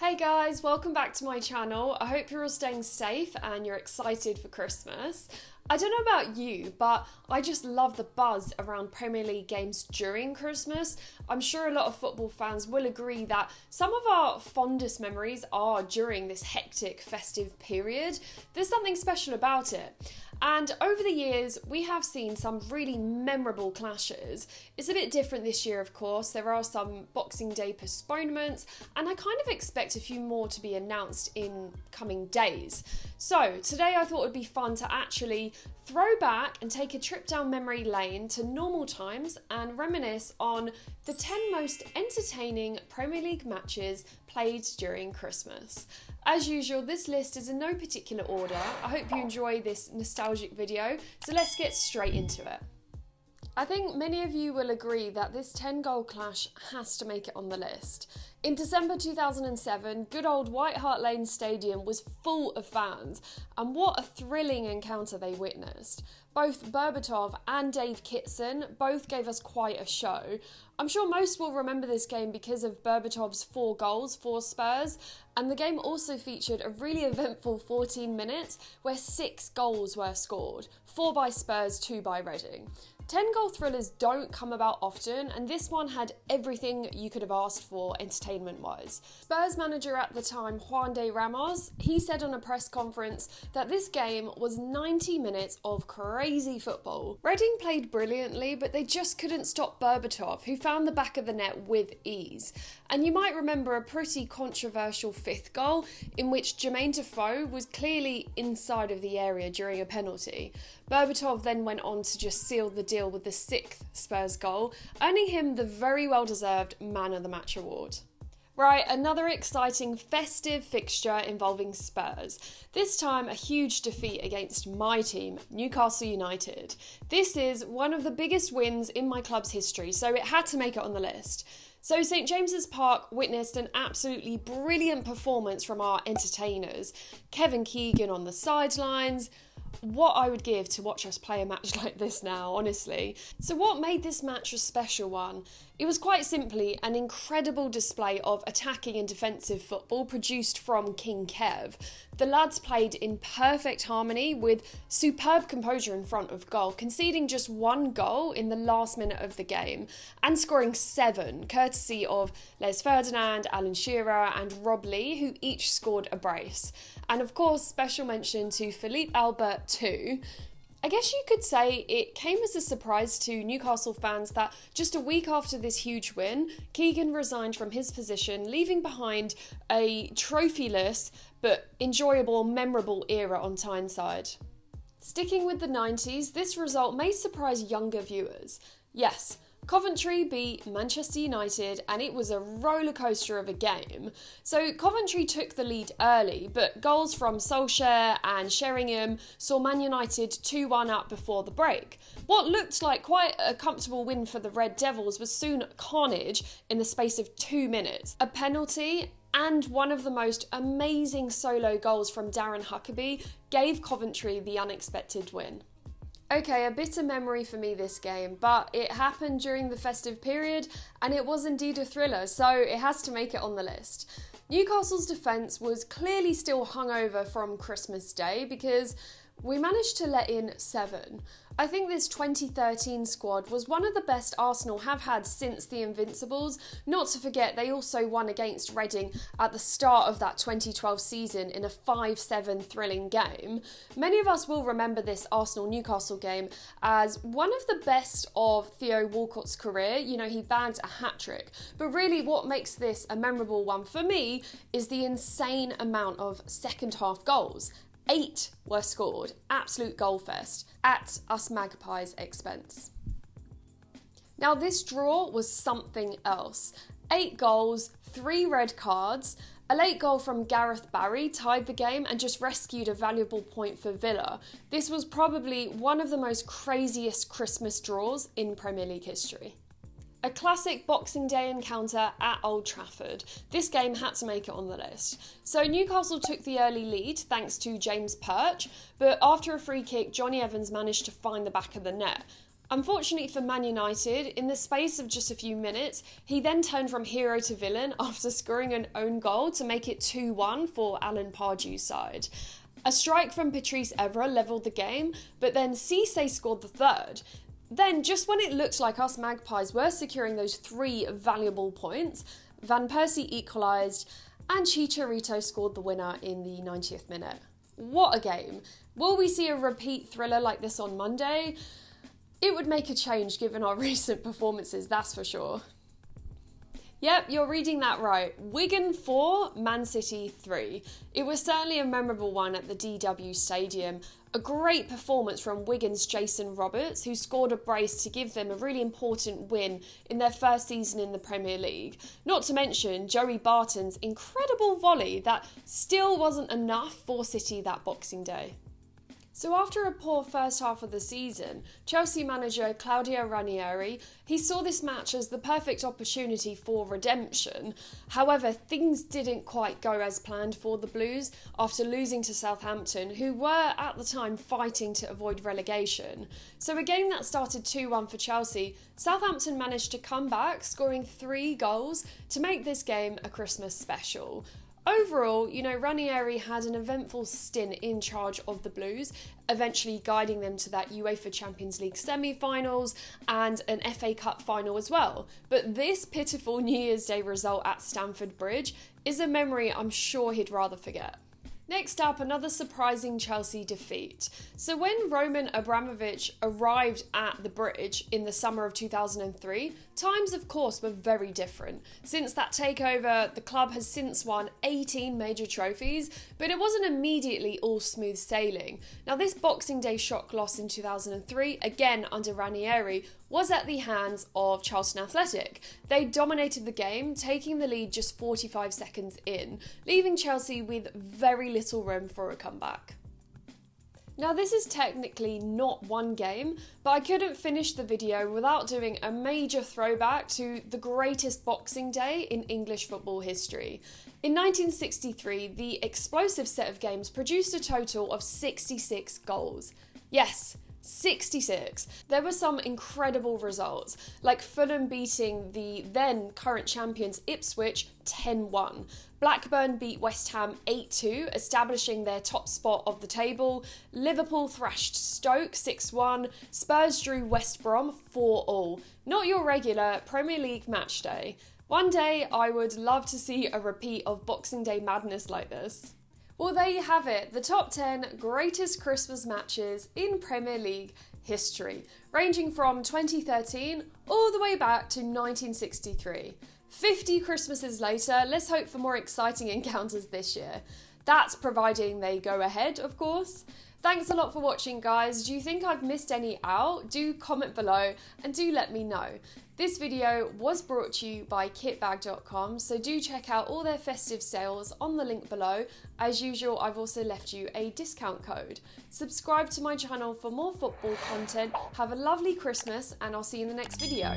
Hey guys, welcome back to my channel. I hope you're all staying safe and you're excited for Christmas. I don't know about you, but I just love the buzz around Premier League games during Christmas. I'm sure a lot of football fans will agree that some of our fondest memories are during this hectic festive period. There's something special about it. And over the years, we have seen some really memorable clashes. It's a bit different this year, of course. There are some Boxing Day postponements, and I kind of expect a few more to be announced in coming days. So, today I thought it would be fun to actually throw back and take a trip down memory lane to normal times and reminisce on the 10 most entertaining Premier League matches played during Christmas. As usual, this list is in no particular order. I hope you enjoy this nostalgic video, so let's get straight into it. I think many of you will agree that this 10 goal clash has to make it on the list. In December 2007, good old White Hart Lane Stadium was full of fans, and what a thrilling encounter they witnessed. Both Berbatov and Dave Kitson both gave us quite a show. I'm sure most will remember this game because of Berbatov's four goals for Spurs, and the game also featured a really eventful 14 minutes where six goals were scored four by Spurs, two by Reading. 10 goal thrillers don't come about often, and this one had everything you could have asked for entertainment wise. Spurs manager at the time, Juande Ramos, he said on a press conference that this game was 90 minutes of crazy football. Reading played brilliantly, but they just couldn't stop Berbatov, who found the back of the net with ease. And you might remember a pretty controversial fifth goal in which Jermaine Defoe was clearly inside of the area during a penalty. Berbatov then went on to just seal the deal with the sixth Spurs goal, earning him the very well deserved Man of the Match award. Right, another exciting festive fixture involving Spurs. This time, a huge defeat against my team, Newcastle United. This is one of the biggest wins in my club's history, so it had to make it on the list. So, St James's Park witnessed an absolutely brilliant performance from our entertainers. Kevin Keegan on the sidelines, what I would give to watch us play a match like this now, honestly. So, what made this match a special one? It was quite simply an incredible display of attacking and defensive football produced from King Kev. The lads played in perfect harmony with superb composure in front of goal, conceding just one goal in the last minute of the game and scoring seven, courtesy of Les Ferdinand, Alan Shearer, and Rob Lee, who each scored a brace. And of course, special mention to Philippe Albert too. I guess you could say it came as a surprise to Newcastle fans that just a week after this huge win, Keegan resigned from his position, leaving behind a trophyless but enjoyable, memorable era on Tyneside. Sticking with the 90s, this result may surprise younger viewers. Yes, Coventry beat Manchester United and it was a roller coaster of a game. So Coventry took the lead early, but goals from Solskjaer and Sheringham saw Man United 2 1 up before the break. What looked like quite a comfortable win for the Red Devils was soon carnage in the space of two minutes. A penalty and one of the most amazing solo goals from Darren Huckerby gave Coventry the unexpected win. Okay, a bitter memory for me this game, but it happened during the festive period and it was indeed a thriller, so it has to make it on the list. Newcastle's defence was clearly still hungover from Christmas Day because we managed to let in seven. I think this 2013 squad was one of the best Arsenal have had since the Invincibles. Not to forget, they also won against Reading at the start of that 2012 season in a 5 7 thrilling game. Many of us will remember this Arsenal Newcastle game as one of the best of Theo Walcott's career. You know, he bagged a hat trick. But really, what makes this a memorable one for me is the insane amount of second half goals. Eight were scored, absolute goal fest, at us Magpies' expense. Now, this draw was something else. Eight goals, three red cards, a late goal from Gareth Barry tied the game and just rescued a valuable point for Villa. This was probably one of the most craziest Christmas draws in Premier League history. A classic Boxing Day encounter at Old Trafford. This game had to make it on the list. So Newcastle took the early lead thanks to James Perch, but after a free kick, Jonny Evans managed to find the back of the net. Unfortunately for Man United, in the space of just a few minutes, he then turned from hero to villain after scoring an own goal to make it 2 1 for Alan Pardew's side. A strike from Patrice Evra levelled the game, but then Cisse scored the third. Then, just when it looked like us Magpies were securing those three valuable points, Van Persie equalised and Chicharito scored the winner in the 90th minute. What a game! Will we see a repeat thriller like this on Monday? It would make a change given our recent performances, that's for sure. Yep, you're reading that right. Wigan 4, Man City 3. It was certainly a memorable one at the DW Stadium. A great performance from Wigan's Jason Roberts, who scored a brace to give them a really important win in their first season in the Premier League. Not to mention Joey Barton's incredible volley that still wasn't enough for City that Boxing Day. So after a poor first half of the season, Chelsea manager Claudio Ranieri, he saw this match as the perfect opportunity for redemption. However, things didn't quite go as planned for the Blues after losing to Southampton, who were at the time fighting to avoid relegation. So a game that started 2-1 for Chelsea, Southampton managed to come back, scoring 3 goals to make this game a Christmas special. Overall, you know, Ranieri had an eventful stint in charge of the Blues, eventually guiding them to that UEFA Champions League semi finals and an FA Cup final as well. But this pitiful New Year's Day result at Stamford Bridge is a memory I'm sure he'd rather forget. Next up, another surprising Chelsea defeat. So, when Roman Abramovich arrived at the bridge in the summer of 2003, times, of course, were very different. Since that takeover, the club has since won 18 major trophies, but it wasn't immediately all smooth sailing. Now, this Boxing Day shock loss in 2003, again under Ranieri, was at the hands of Charlton Athletic. They dominated the game, taking the lead just 45 seconds in, leaving Chelsea with very little room for a comeback. Now, this is technically not one game, but I couldn't finish the video without doing a major throwback to the greatest Boxing Day in English football history. In 1963, the explosive set of games produced a total of 66 goals. Yes, 66. There were some incredible results, like Fulham beating the then current champions Ipswich 10 1. Blackburn beat West Ham 8 2, establishing their top spot of the table. Liverpool thrashed Stoke 6 1. Spurs drew West Brom 4 all. Not your regular Premier League match day. One day I would love to see a repeat of Boxing Day madness like this. Well, there you have it the top 10 greatest Christmas matches in Premier League history, ranging from 2013 all the way back to 1963. 50 Christmases later, let's hope for more exciting encounters this year. That's providing they go ahead, of course. Thanks a lot for watching, guys. Do you think I've missed any out? Do comment below and do let me know. This video was brought to you by kitbag.com, so do check out all their festive sales on the link below. As usual, I've also left you a discount code. Subscribe to my channel for more football content. Have a lovely Christmas, and I'll see you in the next video.